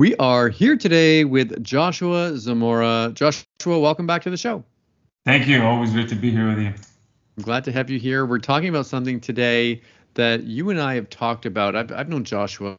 We are here today with Joshua Zamora. Joshua, welcome back to the show. Thank you. Always great to be here with you. I'm glad to have you here. We're talking about something today that you and I have talked about. I've, I've known Joshua,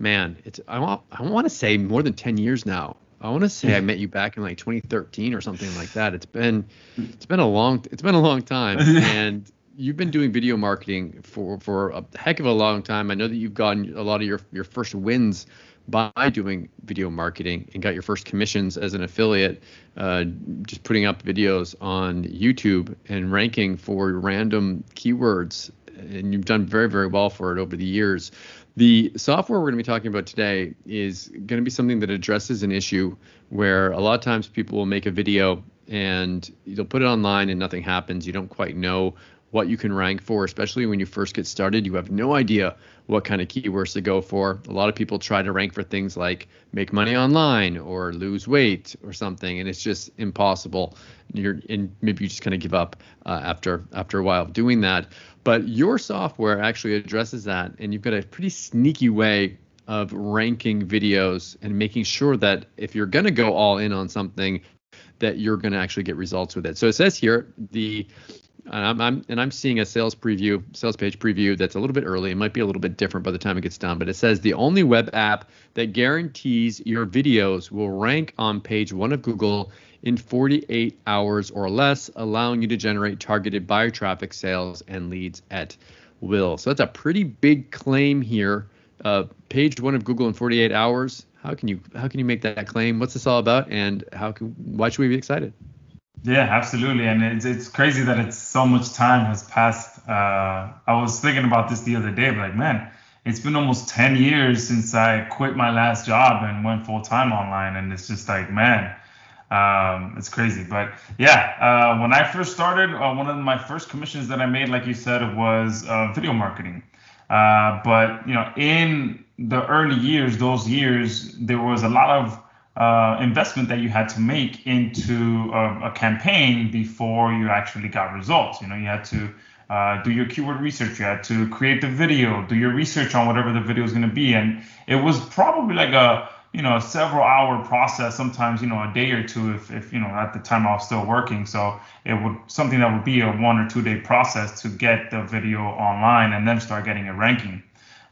man, it's I want I want to say more than 10 years now. I want to say I met you back in like 2013 or something like that. It's been it's been a long it's been a long time, and you've been doing video marketing for for a heck of a long time. I know that you've gotten a lot of your your first wins by doing video marketing and got your first commissions as an affiliate, uh, just putting up videos on YouTube and ranking for random keywords. And you've done very, very well for it over the years. The software we're going to be talking about today is going to be something that addresses an issue where a lot of times people will make a video and they'll put it online and nothing happens. You don't quite know what you can rank for, especially when you first get started. You have no idea what kind of keywords to go for. A lot of people try to rank for things like make money online or lose weight or something, and it's just impossible. You're and maybe you just kind of give up uh, after after a while of doing that. But your software actually addresses that, and you've got a pretty sneaky way of ranking videos and making sure that if you're going to go all in on something, that you're going to actually get results with it. So it says here the and I'm, I'm, and I'm seeing a sales preview, sales page preview that's a little bit early. It might be a little bit different by the time it gets done, but it says the only web app that guarantees your videos will rank on page one of Google in 48 hours or less, allowing you to generate targeted buyer traffic, sales, and leads at will. So that's a pretty big claim here. Uh, page one of Google in 48 hours. How can you how can you make that claim? What's this all about, and how can why should we be excited? Yeah, absolutely, and it's it's crazy that it's so much time has passed. Uh, I was thinking about this the other day, like, man, it's been almost 10 years since I quit my last job and went full time online, and it's just like, man, um, it's crazy. But yeah, uh, when I first started, uh, one of my first commissions that I made, like you said, was uh, video marketing. Uh, but you know, in the early years, those years, there was a lot of uh, investment that you had to make into a, a, campaign before you actually got results. You know, you had to uh, do your keyword research, you had to create the video, do your research on whatever the video is going to be, and it was probably like a you know a several hour process. Sometimes you know a day or two if if you know at the time I was still working, so it would something that would be a one or two day process to get the video online and then start getting a ranking.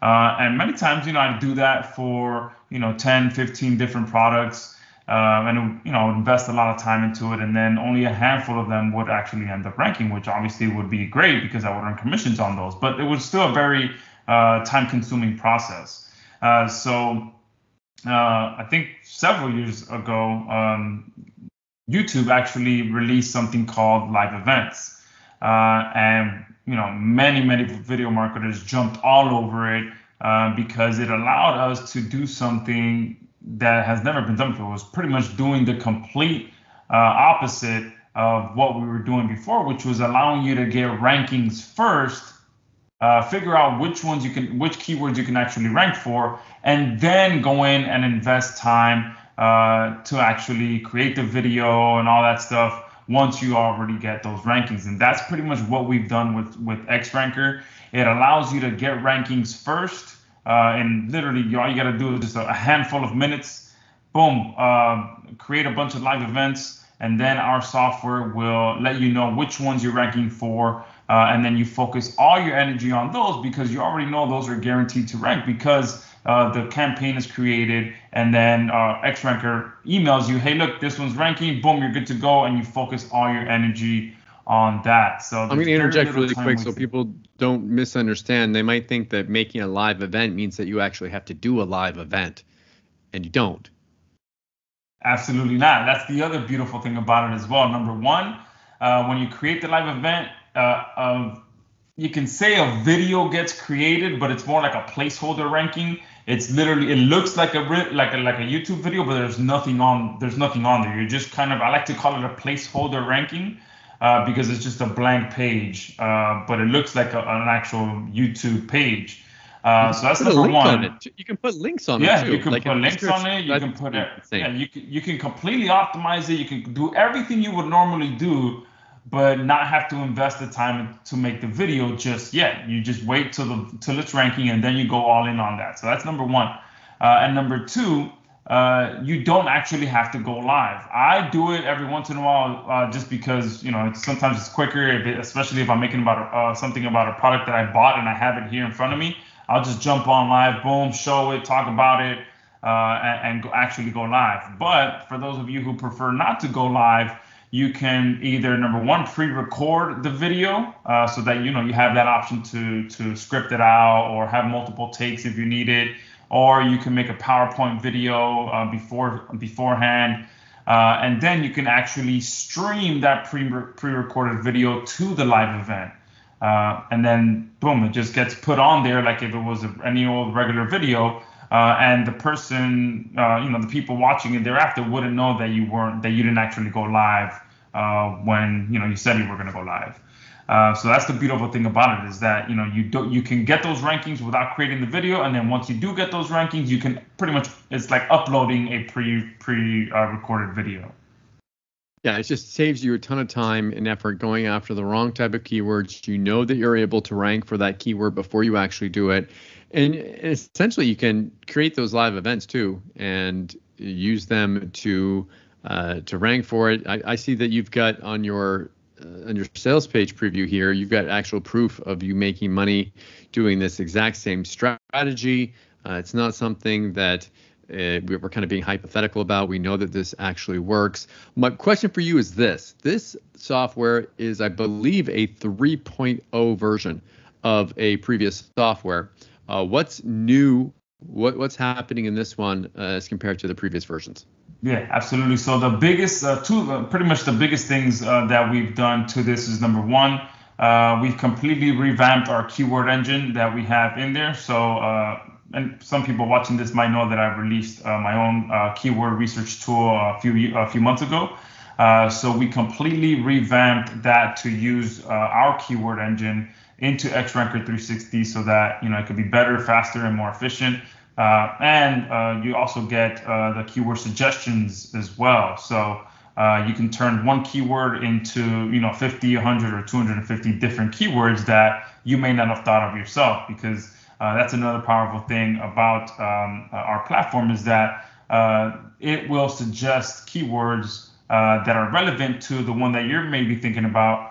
Uh, and many times, you know, I do that for, you know, 10, 15 different products. Uh, and, you know, invest a lot of time into it. And then only a handful of them would actually end up ranking, which obviously would be great because I would earn commissions on those. But it was still a very uh, time consuming process. Uh, so uh, I think several years ago, um, YouTube actually released something called live events. Uh, and you know, many, many video marketers jumped all over it uh, because it allowed us to do something that has never been done before. It was pretty much doing the complete uh, opposite of what we were doing before, which was allowing you to get rankings first, uh, figure out which ones you can, which keywords you can actually rank for, and then go in and invest time uh, to actually create the video and all that stuff once you already get those rankings. And that's pretty much what we've done with, with XRanker. It allows you to get rankings first. Uh, and literally, all you got to do is just a handful of minutes, boom, uh, create a bunch of live events, and then our software will let you know which ones you're ranking for. Uh, and then you focus all your energy on those because you already know those are guaranteed to rank because uh, the campaign is created, and then uh, XRanker emails you, hey, look, this one's ranking, boom, you're good to go, and you focus all your energy on that. So I'm going to interject really quick so people don't misunderstand. They might think that making a live event means that you actually have to do a live event, and you don't. Absolutely not. That's the other beautiful thing about it as well. Number one, uh, when you create the live event, uh, you can say a video gets created, but it's more like a placeholder ranking. It's literally it looks like a like a like a YouTube video, but there's nothing on there's nothing on there. You're just kind of I like to call it a placeholder ranking uh, because it's just a blank page, uh, but it looks like a, an actual YouTube page. Uh, so that's number one. On. You can put links on yeah, it too. you can like put links on it. You can put it. Yeah, you can you can completely optimize it. You can do everything you would normally do but not have to invest the time to make the video just yet. You just wait till the till it's ranking and then you go all in on that. So that's number one. Uh, and number two, uh, you don't actually have to go live. I do it every once in a while uh, just because you know it's, sometimes it's quicker, especially if I'm making about uh, something about a product that I bought and I have it here in front of me. I'll just jump on live, boom, show it, talk about it, uh, and, and go, actually go live. But for those of you who prefer not to go live, you can either number one pre-record the video uh, so that you know you have that option to to script it out or have multiple takes if you need it or you can make a PowerPoint video uh, before beforehand, uh, and then you can actually stream that pre pre-recorded video to the live event. Uh, and then boom, it just gets put on there like if it was a, any old regular video. Uh, and the person, uh, you know, the people watching it thereafter wouldn't know that you weren't, that you didn't actually go live uh, when, you know, you said you were going to go live. Uh, so that's the beautiful thing about it is that you know you do you can get those rankings without creating the video, and then once you do get those rankings, you can pretty much it's like uploading a pre pre uh, recorded video. Yeah, it just saves you a ton of time and effort going after the wrong type of keywords. You know that you're able to rank for that keyword before you actually do it. And essentially, you can create those live events too and use them to uh, to rank for it. I, I see that you've got on your uh, on your sales page preview here, you've got actual proof of you making money doing this exact same strategy. Uh, it's not something that uh, we're kind of being hypothetical about. We know that this actually works. My question for you is this this software is, I believe, a 3.0 version of a previous software. Uh, what's new? What, what's happening in this one uh, as compared to the previous versions? Yeah, absolutely. So the biggest, uh, two, uh, pretty much the biggest things uh, that we've done to this is number one, uh, we've completely revamped our keyword engine that we have in there. So, uh, and some people watching this might know that I released uh, my own keyword research tool a few a few months ago. so we completely revamped that to use our keyword engine into XRanker 360 so that you know it could be better, faster, and more efficient. Uh, and uh, you also get uh, the keyword suggestions as well. So uh, you can turn one keyword into you know 50, 100, or 250 different keywords that you may not have thought of yourself. Because uh, that's another powerful thing about um, our platform is that it will suggest keywords that are relevant to the one that you're maybe thinking about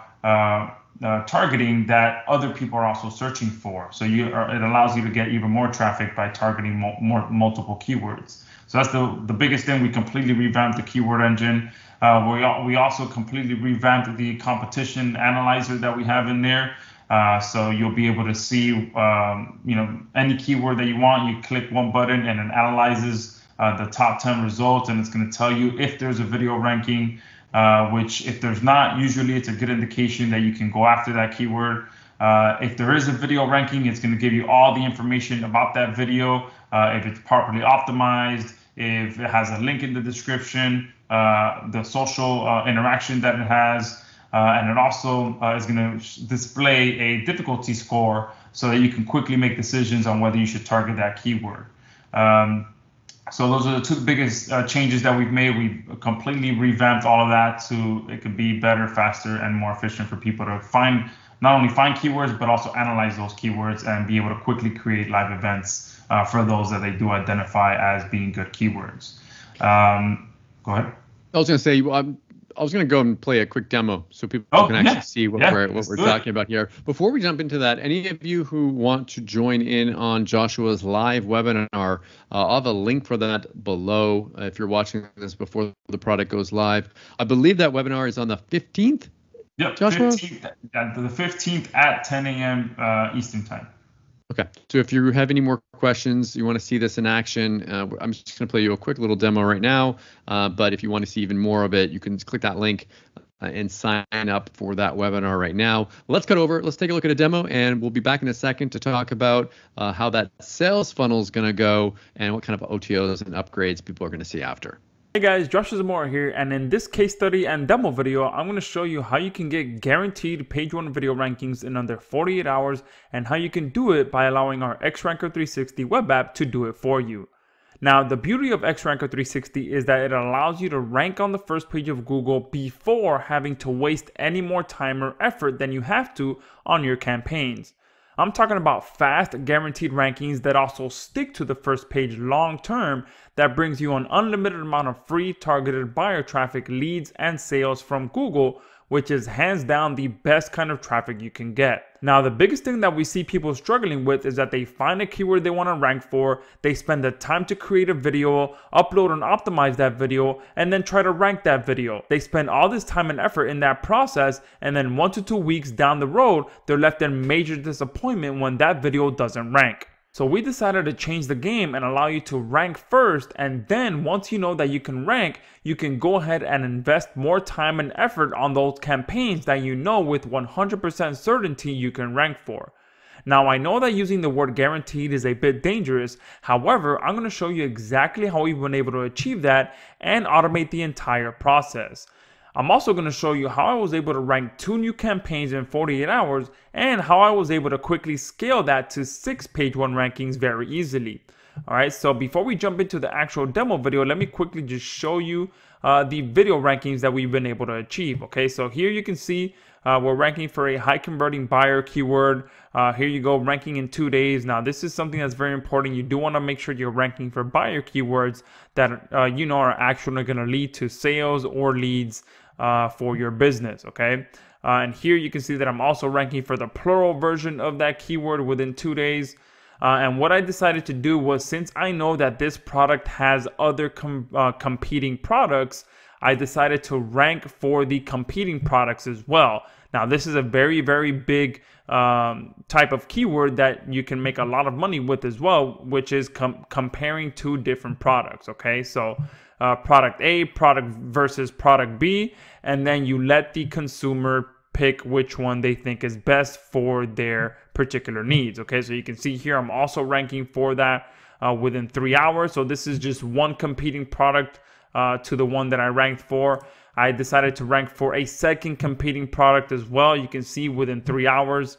uh, targeting that other people are also searching for. So you are, it allows you to get even more traffic by targeting mo- more multiple keywords. So that's the the biggest thing. We completely revamped the keyword engine. Uh, we we also completely revamped the competition analyzer that we have in there. Uh, so you'll be able to see um, you know any keyword that you want. You click one button and it analyzes uh, the top 10 results, and it's going to tell you if there's a video ranking uh, which if there's not, usually it's a good indication that you can go after that keyword. Uh, if there is a video ranking, it's going to give you all the information about that video, uh, if it's properly optimized, if it has a link in the description, uh, the social uh, interaction that it has, and it also is going to display a difficulty score so that you can quickly make decisions on whether you should target that keyword. Um, so those are the two biggest uh, changes that we've made. We've completely revamped all of that so it could be better, faster, and more efficient for people to find not only find keywords but also analyze those keywords and be able to quickly create live events uh, for those that they do identify as being good keywords. Um, go ahead. I was going to say, I was going to go and play a quick demo so people oh, can actually yeah. see what yeah, we're what we're talking about here. Before we jump into that, any of you who want to join in on Joshua's live webinar, uh, I'll have a link for that below uh, if you're watching this before the product goes live. I believe that webinar is on the 15th. Yep, Joshua? 15th, the 15th at 10 a.m. Uh, Eastern time. Okay, so if you have any more questions, you want to see this in action, uh, I'm just going to play you a quick little demo right now. Uh, but if you want to see even more of it, you can click that link uh, and sign up for that webinar right now. Let's cut over. Let's take a look at a demo, and we'll be back in a second to talk about uh, how that sales funnel is going to go and what kind of OTOs and upgrades people are going to see after. Hey guys, Josh Zamora here, and in this case study and demo video, I'm going to show you how you can get guaranteed page 1 video rankings in under 48 hours and how you can do it by allowing our XRanker 360 web app to do it for you. Now, the beauty of XRanker 360 is that it allows you to rank on the first page of Google before having to waste any more time or effort than you have to on your campaigns. I'm talking about fast, guaranteed rankings that also stick to the first page long term that brings you an unlimited amount of free targeted buyer traffic, leads, and sales from Google which is hands down the best kind of traffic you can get. Now, the biggest thing that we see people struggling with is that they find a keyword they want to rank for, they spend the time to create a video, upload and optimize that video, and then try to rank that video. They spend all this time and effort in that process, and then one to two weeks down the road, they're left in major disappointment when that video doesn't rank. So we decided to change the game and allow you to rank first. And then once you know that you can rank, you can go ahead and invest more time and effort on those campaigns that you know with 100% certainty you can rank for. Now, I know that using the word guaranteed is a bit dangerous. However, I'm going to show you exactly how we've been able to achieve that and automate the entire process. I'm also going to show you how I was able to rank two new campaigns in 48 hours and how I was able to quickly scale that to six page one rankings very easily. All right, so before we jump into the actual demo video, let me quickly just show you uh, the video rankings that we've been able to achieve. Okay, so here you can see uh, we're ranking for a high converting buyer keyword. Uh, here you go, ranking in two days. Now, this is something that's very important. You do want to make sure you're ranking for buyer keywords that uh, you know are actually going to lead to sales or leads uh, for your business. Okay. Uh, and here you can see that I'm also ranking for the plural version of that keyword within two days. Uh, and what I decided to do was since I know that this product has other com- uh, competing products, I decided to rank for the competing products as well. Now, this is a very, very big um, type of keyword that you can make a lot of money with as well, which is com- comparing two different products. Okay, so uh, product A, product versus product B, and then you let the consumer pick which one they think is best for their particular needs. Okay, so you can see here I'm also ranking for that uh, within three hours. So this is just one competing product uh, to the one that I ranked for. I decided to rank for a second competing product as well. You can see within three hours.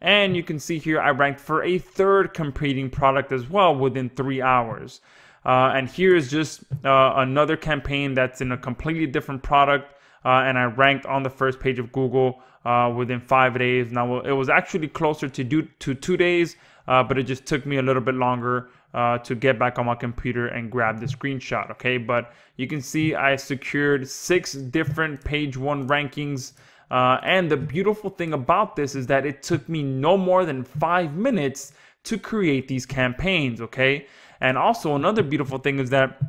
And you can see here I ranked for a third competing product as well within three hours. Uh, and here is just uh, another campaign that's in a completely different product. Uh, and I ranked on the first page of Google uh, within five days. Now it was actually closer to do to two days, uh, but it just took me a little bit longer uh, to get back on my computer and grab the screenshot. Okay, but you can see I secured six different page one rankings. Uh, and the beautiful thing about this is that it took me no more than five minutes to create these campaigns. Okay, and also another beautiful thing is that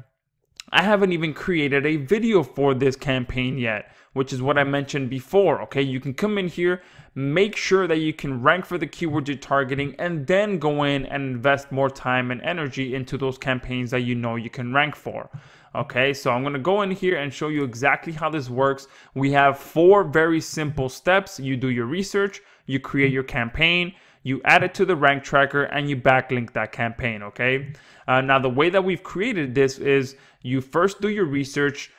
I haven't even created a video for this campaign yet, which is what I mentioned before. Okay, you can come in here, make sure that you can rank for the keywords you're targeting, and then go in and invest more time and energy into those campaigns that you know you can rank for. Okay, so I'm gonna go in here and show you exactly how this works. We have four very simple steps. You do your research, you create your campaign, you add it to the rank tracker and you backlink that campaign okay uh, now the way that we've created this is you first do your research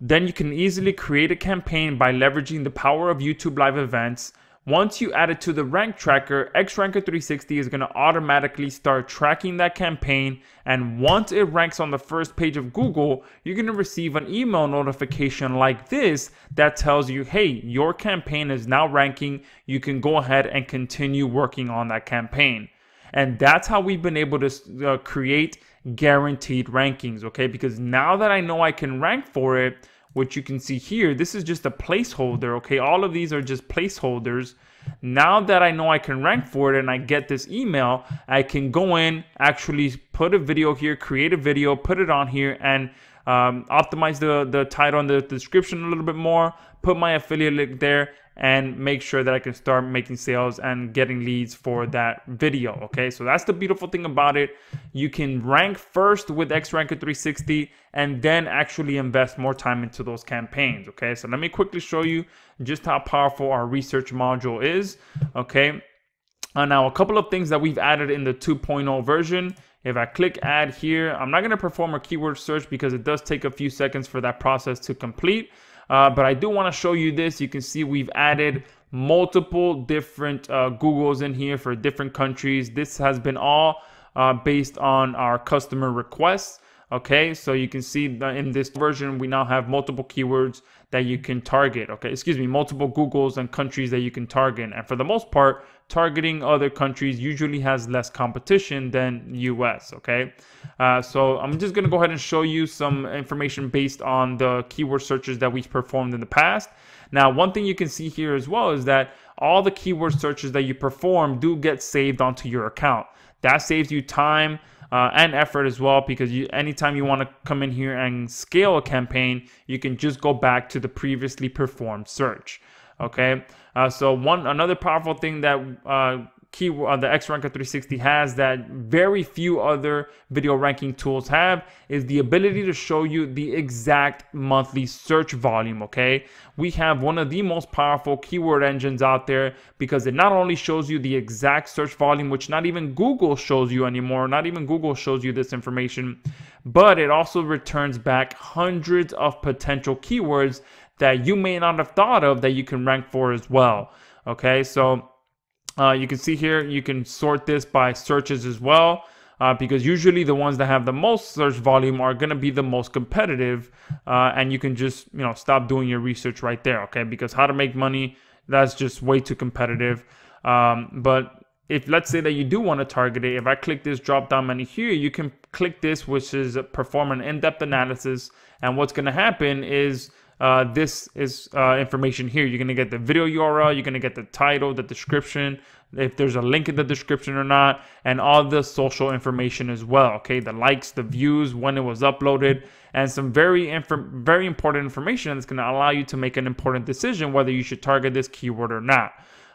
then you can easily create a campaign by leveraging the power of youtube live events once you add it to the rank tracker, XRanker 360 is going to automatically start tracking that campaign. And once it ranks on the first page of Google, you're going to receive an email notification like this that tells you, hey, your campaign is now ranking. You can go ahead and continue working on that campaign. And that's how we've been able to uh, create guaranteed rankings, okay? Because now that I know I can rank for it, which you can see here, this is just a placeholder, okay? All of these are just placeholders. Now that I know I can rank for it and I get this email, I can go in, actually put a video here, create a video, put it on here, and um, optimize the, the title and the description a little bit more, put my affiliate link there, and make sure that I can start making sales and getting leads for that video. Okay, so that's the beautiful thing about it. You can rank first with XRanker 360 and then actually invest more time into those campaigns. Okay, so let me quickly show you just how powerful our research module is. Okay, uh, now a couple of things that we've added in the 2.0 version. If I click add here, I'm not going to perform a keyword search because it does take a few seconds for that process to complete. Uh, but I do want to show you this. You can see we've added multiple different uh, Googles in here for different countries. This has been all uh, based on our customer requests. Okay, so you can see in this version, we now have multiple keywords that you can target. Okay, excuse me, multiple Googles and countries that you can target. And for the most part, targeting other countries usually has less competition than US. Okay, uh, so I'm just gonna go ahead and show you some information based on the keyword searches that we've performed in the past. Now, one thing you can see here as well is that all the keyword searches that you perform do get saved onto your account. That saves you time uh, and effort as well because you anytime you want to come in here and scale a campaign you can just go back to the previously performed search okay? Uh, so one another powerful thing that uh, key uh, the xranker 360 has that very few other video ranking tools have is the ability to show you the exact monthly search volume okay? We have one of the most powerful keyword engines out there because it not only shows you the exact search volume which not even google shows you anymore not even google shows you this information but it also returns back hundreds of potential keywords that you may not have thought of that you can rank for as well okay? So uh, you can see here, you can sort this by searches as well. Uh, because usually the ones that have the most search volume are going to be the most competitive uh, and you can just you know stop doing your research right there okay because how to make money that's just way too competitive um, but if let's say that you do want to target it if i click this drop down menu here you can click this which is perform an in-depth analysis and what's going to happen is uh, this is uh, information here. You're going to get the video URL, you're going to get the title, the description, if there's a link in the description or not, and all the social information as well. Okay, the likes, the views, when it was uploaded, and some very very important information that's going to allow you to make an important decision whether you should target this keyword or not.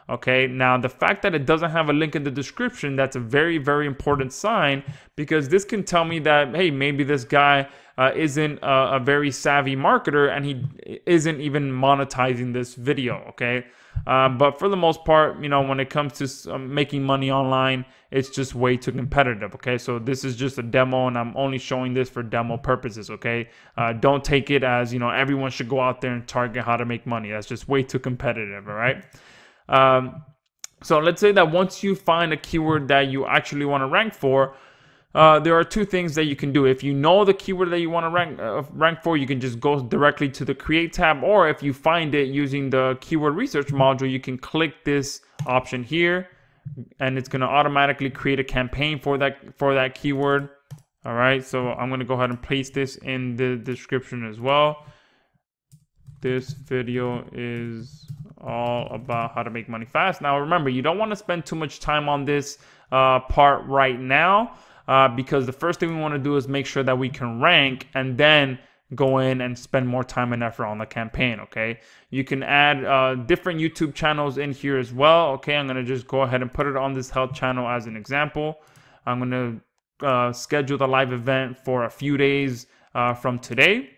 Okay, now the fact that it doesn't have a link in the description, that's a very, very important sign because this can tell me that, hey, maybe this guy uh, isn't a, a, very savvy marketer and he isn't even monetizing this video. Okay, uh, but for the most part, you know, when it comes to uh, making money online, it's just way too competitive. Okay, so this is just a demo and I'm only showing this for demo purposes. Okay, uh, don't take it as, you know, everyone should go out there and target how to make money. That's just way too competitive. All right. Um, so let's say that once you find a keyword that you actually want to rank for, uh, there are two things that you can do. If you know the keyword that you want to rank uh, rank for, you can just go directly to the Create tab, or if you find it using the Keyword Research module, you can click this option here, and it's going to automatically create a campaign for that for that keyword. All right, so I'm going to go ahead and place this in the description as well. This video is all about how to make money fast. Now, remember, you don't want to spend too much time on this uh, part right now uh, because the first thing we want to do is make sure that we can rank and then go in and spend more time and effort on the campaign. Okay, you can add uh, different YouTube channels in here as well. Okay, I'm gonna just go ahead and put it on this health channel as an example. I'm gonna uh, schedule the live event for a few days uh, from today.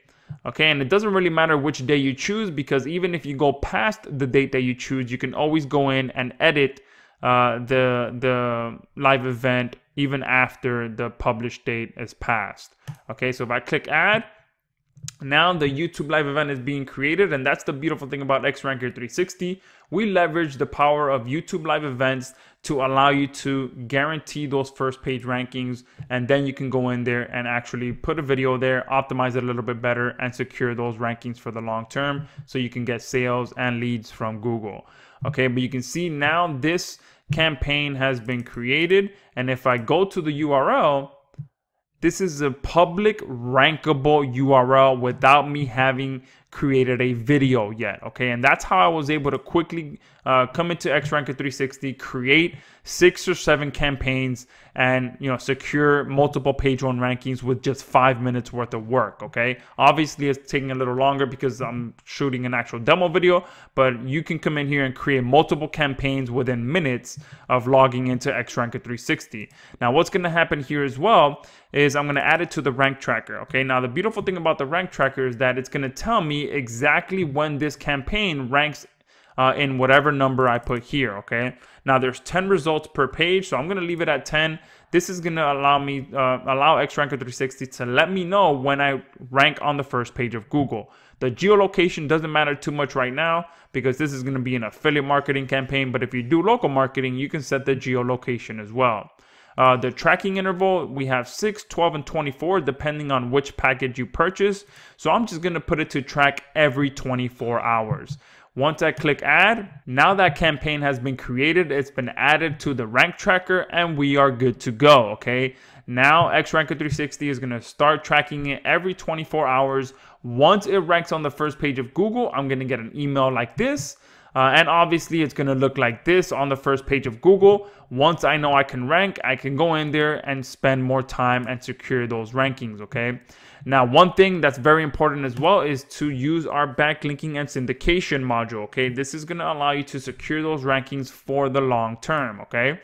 Okay, and it doesn't really matter which day you choose because even if you go past the date that you choose, you can always go in and edit uh, the the live event even after the published date is passed. Okay, so if I click add, now the YouTube live event is being created, and that's the beautiful thing about XRanker 360. We leverage the power of YouTube live events to allow you to guarantee those first page rankings, and then you can go in there and actually put a video there, optimize it a little bit better, and secure those rankings for the long term so you can get sales and leads from Google. Okay, but you can see now this campaign has been created, and if I go to the URL, this is a public rankable URL without me having created a video yet. Okay, and that's how I was able to quickly uh, come into XRanker 360, create six or seven campaigns, and you know secure multiple page one rankings with just five minutes worth of work. Okay, obviously it's taking a little longer because I'm shooting an actual demo video, but you can come in here and create multiple campaigns within minutes of logging into XRanker 360. Now, what's going to happen here as well is I'm going to add it to the rank tracker. Okay, now the beautiful thing about the rank tracker is that it's going to tell me exactly when this campaign ranks uh, in whatever number I put here, okay? Now there's 10 results per page, so I'm gonna leave it at 10. This is gonna allow me, uh, allow XRanker 360 to let me know when I rank on the first page of Google. The geolocation doesn't matter too much right now because this is gonna be an affiliate marketing campaign, but if you do local marketing, you can set the geolocation as well. Uh, the tracking interval, we have 6, 12, and 24, depending on which package you purchase. So I'm just going to put it to track every 24 hours. Once I click add, now that campaign has been created, it's been added to the rank tracker and we are good to go, okay? Now XRanker 360 is gonna start tracking it every 24 hours. Once it ranks on the first page of Google, I'm gonna get an email like this. Uh, and obviously it's gonna look like this on the first page of Google. Once I know I can rank, I can go in there and spend more time and secure those rankings, okay? Now, one thing that's very important as well is to use our backlinking and syndication module, okay? This is gonna allow you to secure those rankings for the long term, okay?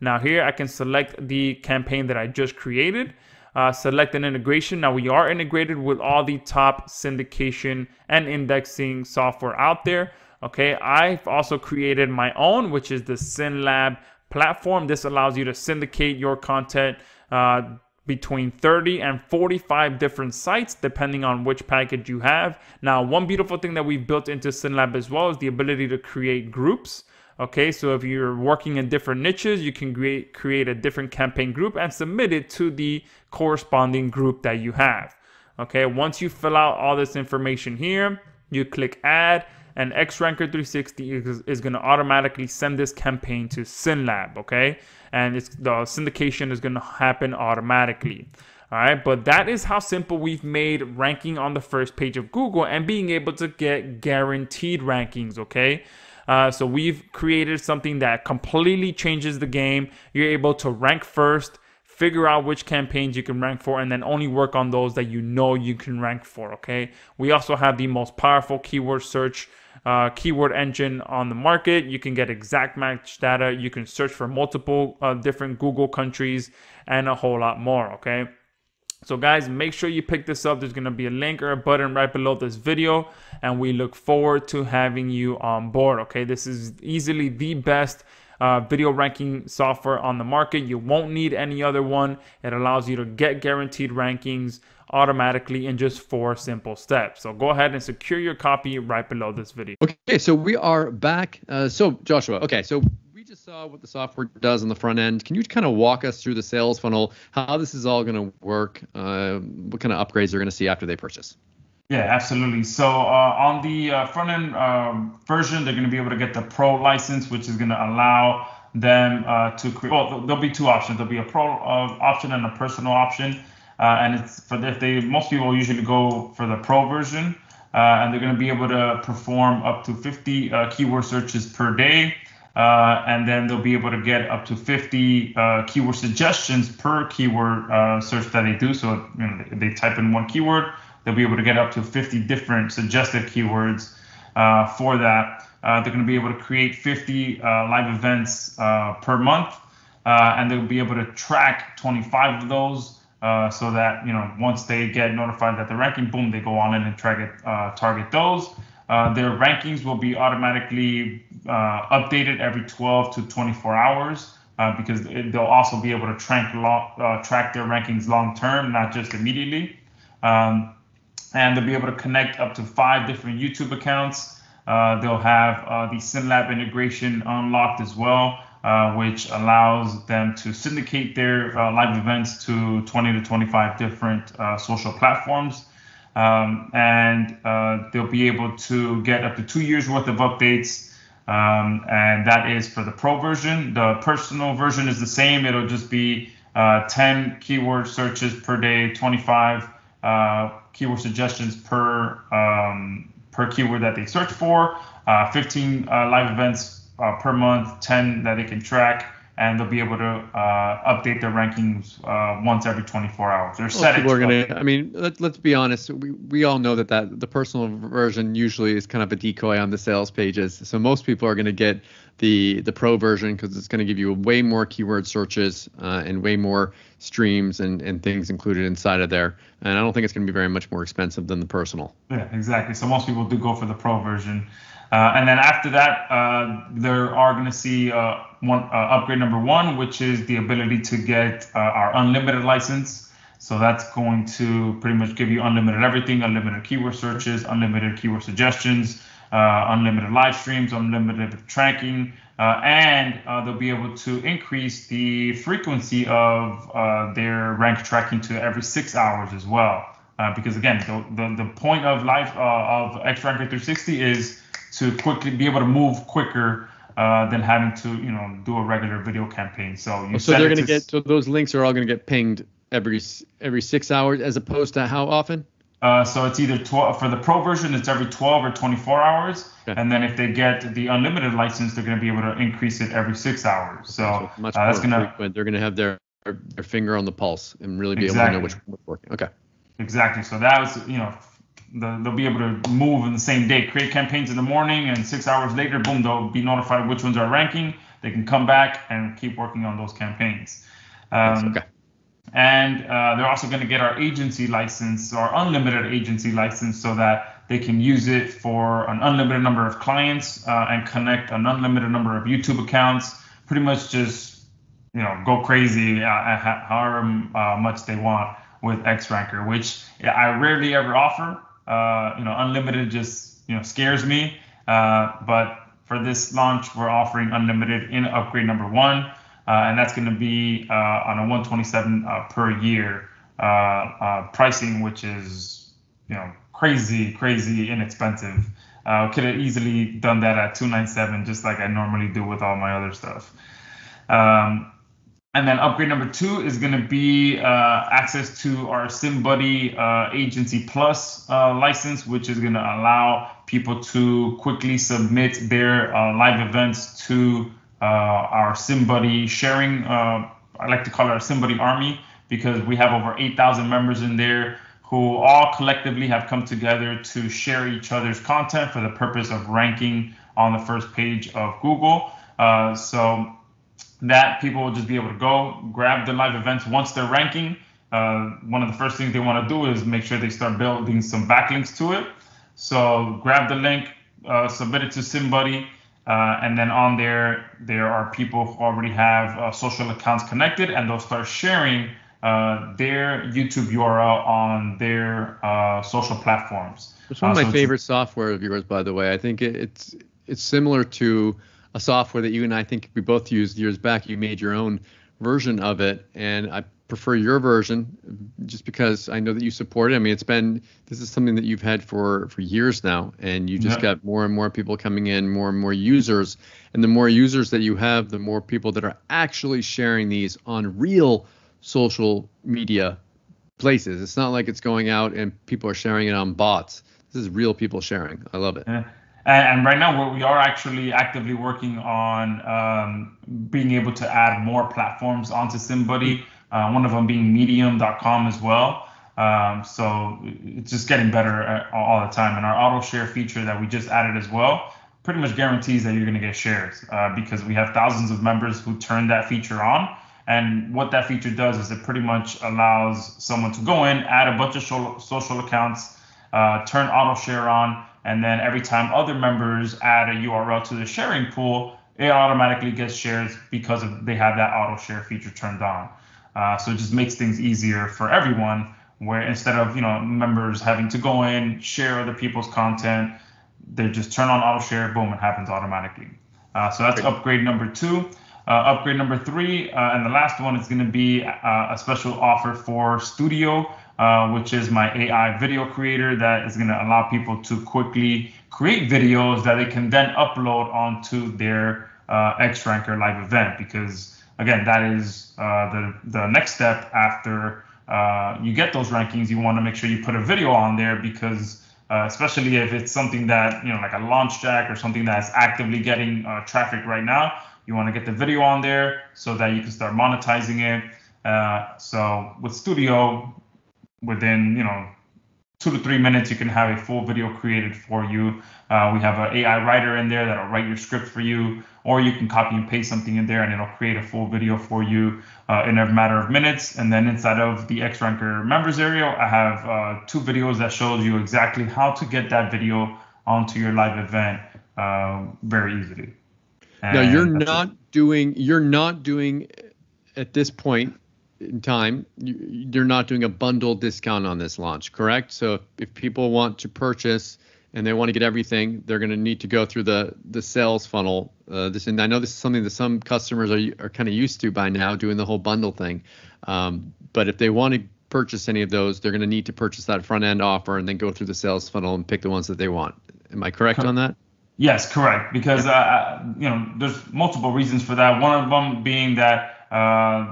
Now here I can select the campaign that I just created. Uh, select an integration. Now we are integrated with all the top syndication and indexing software out there. Okay, I've also created my own, which is the SyndLab platform. This allows you to syndicate your content uh, between 30 and 45 different sites depending on which package you have. Now, one beautiful thing that we've built into SyndLab as well is the ability to create groups. Okay, so if you're working in different niches, you can create, create a different campaign group and submit it to the corresponding group that you have. Okay, once you fill out all this information here, you click add and XRanker 360 is, is going to automatically send this campaign to SyndLab, okay? And it's the syndication is going to happen automatically. All right, but that is how simple we've made ranking on the first page of Google and being able to get guaranteed rankings, okay? Uh, so we've created something that completely changes the game. You're able to rank first, figure out which campaigns you can rank for, and then only work on those that you know you can rank for. Okay. We also have the most powerful keyword search uh, keyword engine on the market. You can get exact match data. You can search for multiple uh, different Google countries and a whole lot more. Okay. So guys, make sure you pick this up. There's going to be a link or a button right below this video and we look forward to having you on board. Okay, this is easily the best uh, video ranking software on the market. You won't need any other one. It allows you to get guaranteed rankings automatically in just four simple steps. So go ahead and secure your copy right below this video. Okay, so we are back. Uh, so Joshua, okay, so we just saw what the software does on the front end. Can you kind of walk us through the sales funnel, how this is all going to work, uh, what kind of upgrades they're going to see after they purchase? Yeah, absolutely. So uh, on the uh, front end um, version, they're going to be able to get the Pro license, which is going to allow them uh, to create. Well, there'll be two options. There'll be a Pro uh, option and a personal option. Uh, and it's for if they most people usually go for the Pro version, uh, and they're going to be able to perform up to 50 keyword searches per day. and then they'll be able to get up to 50 keyword suggestions per keyword search that they do. So you know, they, they type in one keyword, They'll be able to get up to 50 different suggested keywords uh, for that. Uh, they're going to be able to create 50 uh, live events uh, per month, uh, and they'll be able to track 25 of those. Uh, so that you know, once they get notified that they're ranking, boom, they go on in and target target those. their rankings will be automatically updated every 12 to 24 hours. Uh, because they'll also be able to track, long, uh, track their rankings long term, not just immediately. Um, and they'll be able to connect up to five different YouTube accounts. Uh, they'll have uh, the SyndLab integration unlocked as well, uh, which allows them to syndicate their uh, live events to 20 to 25 different uh, social platforms. Um, and uh, they'll be able to get up to two years worth of updates. Um, and that is for the pro version. The personal version is the same. It'll just be 10 keyword searches per day, 25 uh, keyword suggestions per um, per keyword that they search for, uh, 15 uh, live events uh, per month, 10 that they can track, and they'll be able to uh, update their rankings uh, once every 24 hours. They're set. Well, people are gonna. I mean, let, let's be honest. We we all know that that the personal version usually is kind of a decoy on the sales pages. So most people are gonna get the the pro version because it's going to give you way more keyword searches uh, and way more streams and, and things included inside of there. And I don't think it's going to be very much more expensive than the personal. Yeah, exactly. So most people do go for the pro version. Uh, and then after that, uh, they are going to see uh, one upgrade number one, which is the ability to get our unlimited license. So that's going to pretty much give you unlimited everything, unlimited keyword searches, unlimited keyword suggestions, uh, unlimited live streams, unlimited tracking, uh, and uh, they'll be able to increase the frequency of their rank tracking to every six hours as well. Because again, the, the, the, point of life of Xranker 360 is to quickly be able to move quicker uh, than having to you know do a regular video campaign. So you so they're going to get so those links are all going to get pinged every every six hours as opposed to how often? Uh, so it's either 12 for the pro version, it's every 12 or 24 hours, okay. and then if they get the unlimited license, they're going to be able to increase it every six hours. So, so much uh, that's going to they're going to have their their finger on the pulse and really be exactly. able to know which one's working. Okay. Exactly. So that was you know the, they'll be able to move in the same day, create campaigns in the morning, and six hours later, boom, they'll be notified which ones are ranking. They can come back and keep working on those campaigns. Um, okay. And uh, they're also going to get our agency license, our unlimited agency license, so that they can use it for an unlimited number of clients uh, and connect an unlimited number of YouTube accounts. Pretty much just, you know, go crazy uh, however uh, much they want with Xranker, which I rarely ever offer. Uh, you know, unlimited just you know scares me. Uh, but for this launch, we're offering unlimited in upgrade number one, uh, and that's going to be uh, on a 127 uh, per year pricing, which is you know crazy, crazy inexpensive. Uh, could have easily done that at 297, just like I normally do with all my other stuff. Um, and then upgrade number two is going to be uh, access to our SyndBuddy uh, Agency Plus uh, license, which is going to allow people to quickly submit their uh, live events to uh, our SyndBuddy sharing. Uh, I like to call it our SyndBuddy Army because we have over 8,000 members in there who all collectively have come together to share each other's content for the purpose of ranking on the first page of Google. so that people will just be able to go grab the live events once they're ranking. Uh, one of the first things they want to do is make sure they start building some backlinks to it. So grab the link, uh, submit it to SyndBuddy, uh, and then on there, there are people who already have uh, social accounts connected, and they'll start sharing uh, their YouTube URL on their uh, social platforms. It's one of my so favorite software of yours, by the way. I think it's it's similar to a software that you and I think we both used years back. You made your own version of it, and I prefer your version just because I know that you support it. I mean, it's been this is something that you've had for for years now, and you just yeah. got more and more people coming in, more and more users, and the more users that you have, the more people that are actually sharing these on real social media places. It's not like it's going out and people are sharing it on bots. This is real people sharing. I love it. Yeah. And, right now, we are actually actively working on um, being able to add more platforms onto SyndBuddy. Uh, one of them being Medium.com as well. Um, so it's just getting better uh, all the time. And our auto share feature that we just added as well pretty much guarantees that you're going to get shares uh, because we have thousands of members who turn that feature on. And what that feature does is it pretty much allows someone to go in, add a bunch of social accounts, uh, turn auto share on, and then every time other members add a URL to the sharing pool, it automatically gets shares because of, they have that auto share feature turned on. Uh, so it just makes things easier for everyone. Where instead of you know members having to go in share other people's content, they just turn on auto share, boom, it happens automatically. Uh, so that's upgrade number two. Uh, upgrade number three, uh, and the last one is going to be uh, a special offer for Studio uh, which is my AI video creator that is going to allow people to quickly create videos that they can then upload onto their uh, Xranker live event. Because again, that is uh, the the next step after uh, you get those rankings. You want to make sure you put a video on there because. Uh, especially if it's something that you know, like a launch jack or something that's actively getting uh, traffic right now, you want to get the video on there so that you can start monetizing it. so with Studio, within you know two to three minutes you can have a full video created for you. Uh, we have an ai writer in there that'll write your script for you or you can copy and paste something in there and it'll create a full video for you uh, in a matter of minutes. And then inside of the xranker members area i have uh, two videos that shows you exactly how to get that video onto your live event uh, very easily. And now you're not it. doing you're not doing at this point in time, you, are not doing a bundle discount on this launch, correct? So if, people want to purchase and they want to get everything, they're going to need to go through the the sales funnel. Uh, this and I know this is something that some customers are are kind of used to by now, doing the whole bundle thing. Um, but if they want to purchase any of those, they're going to need to purchase that front end offer and then go through the sales funnel and pick the ones that they want. Am I correct on that? Yes, correct. Because uh, you know, there's multiple reasons for that. One of them being that uh,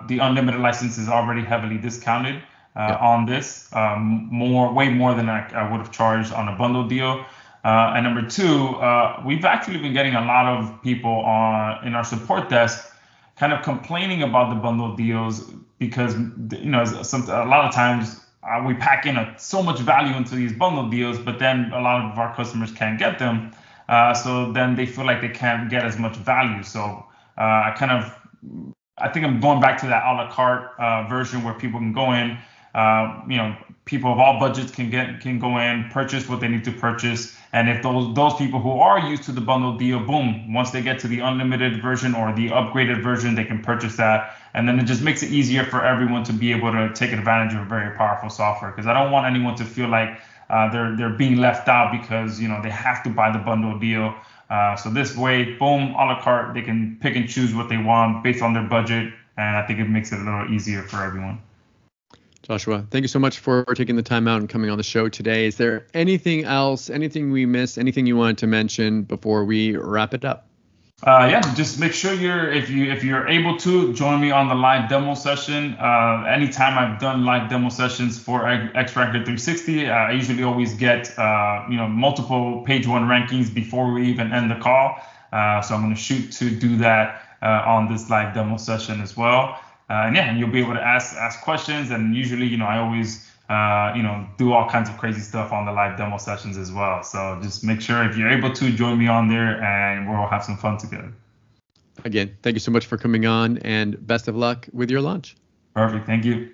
the unlimited license is already heavily discounted uh, on this, um, more, way more than I, I would have charged on a bundle deal. Uh, and number two, uh, we've actually been getting a lot of people on in our support desk kind of complaining about the bundle deals because you know some, a lot of times uh, we pack in a, so much value into these bundle deals, but then a lot of our customers can't get them. Uh, so then they feel like they can't get as much value. So uh, I kind of, I think I'm going back to that a la carte uh, version where people can go in, uh, you know, people of all budgets can get can go in, purchase what they need to purchase, and if those those people who are used to the bundle deal, boom, once they get to the unlimited version or the upgraded version, they can purchase that, and then it just makes it easier for everyone to be able to take advantage of a very powerful software. Because I don't want anyone to feel like uh, they're they're being left out because you know they have to buy the bundle deal. Uh, so this way, boom, a la carte, they can pick and choose what they want based on their budget, and I think it makes it a little easier for everyone. Joshua, thank you so much for taking the time out and coming on the show today. Is there anything else, anything we missed, anything you wanted to mention before we wrap it up? Uh, yeah, just make sure you're if you if you're able to join me on the live demo session. Uh, anytime I've done live demo sessions for Xranker 360, uh, I usually always get uh, you know multiple page one rankings before we even end the call. Uh, so I'm going to shoot to do that on this live demo session as well. And yeah, and you'll be able to ask ask questions. And usually, you know, I always uh, you know do all kinds of crazy stuff on the live demo sessions as well. So just make sure if you're able to join me on there, and we'll have some fun together. Again, thank you so much for coming on, and best of luck with your launch. Perfect. Thank you.